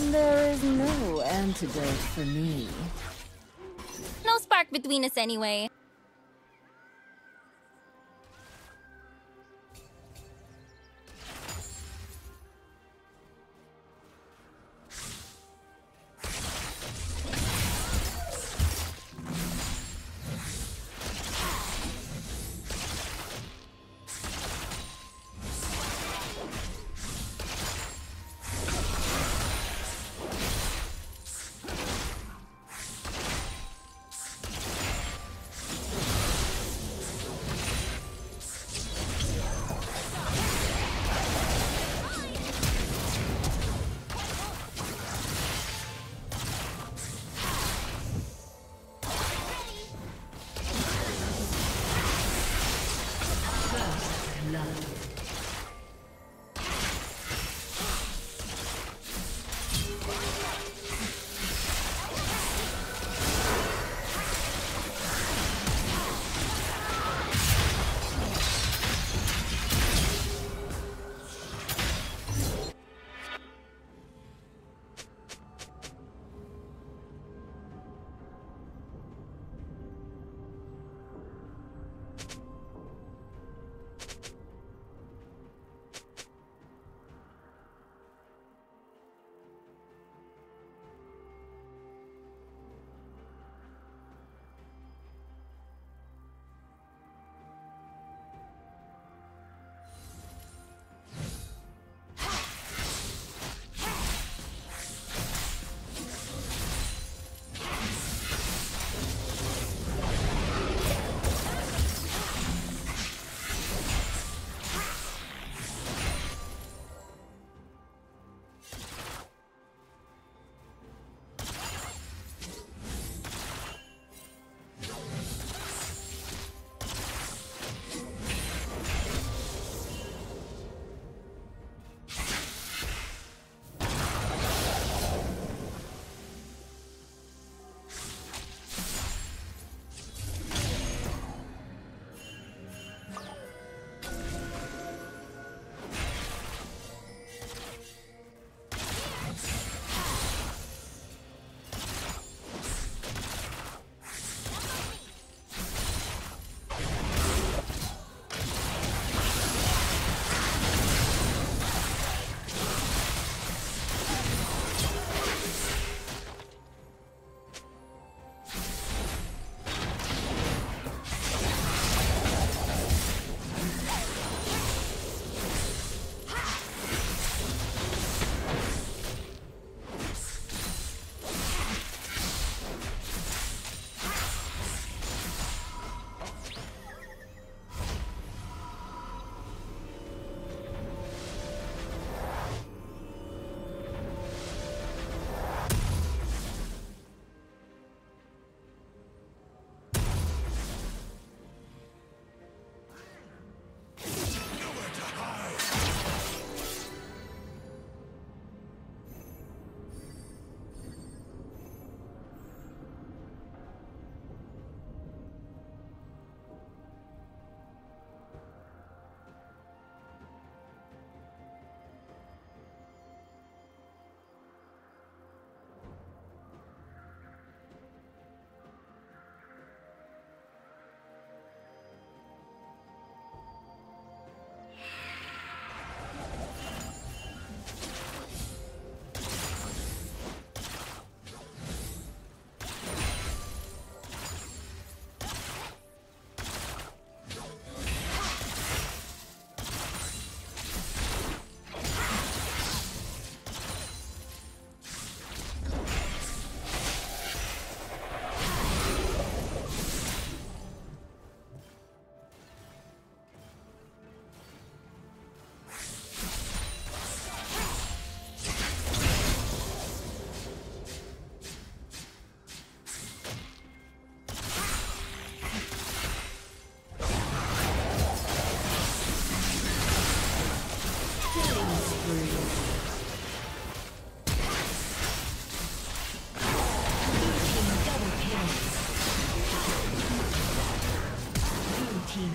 There is no antidote for me. No spark between us anyway.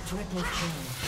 Triple kill.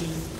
Dominating.